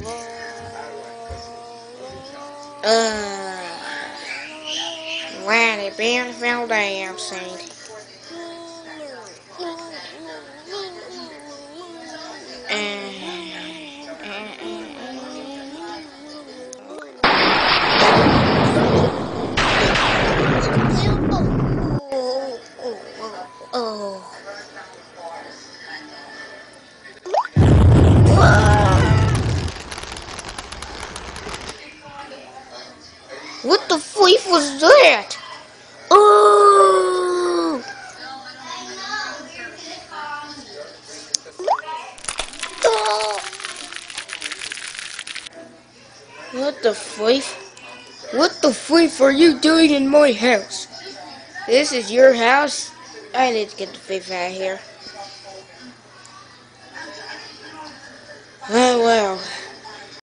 Uh, Randy Ben fell down, Sandy. Oh. What the fleef was that? Oh! What the fleef? What the fleef are you doing in my house? This is your house? I need to get the thief out of here. Oh well.